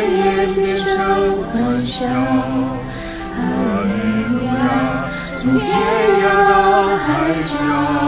也变成欢笑。哈利路亚，从天涯海角。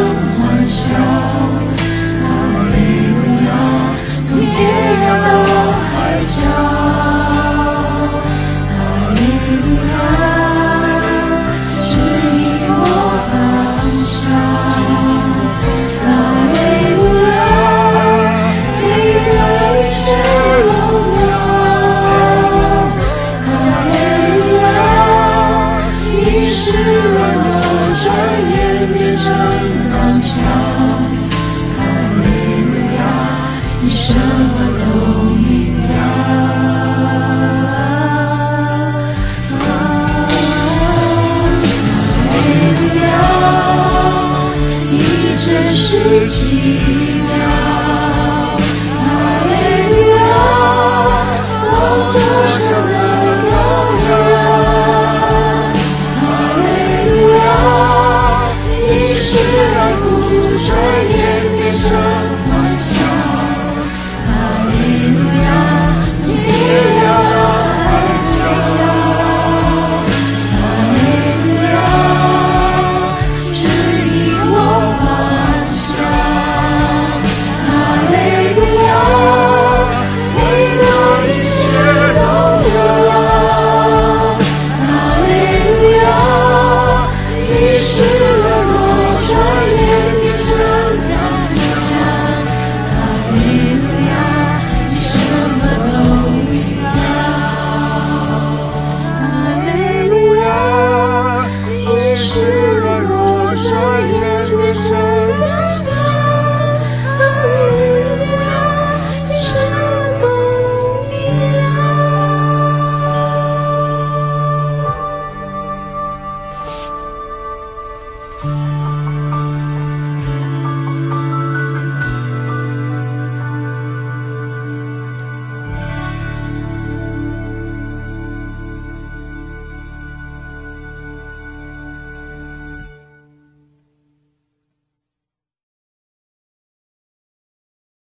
你什么都明了没必要一直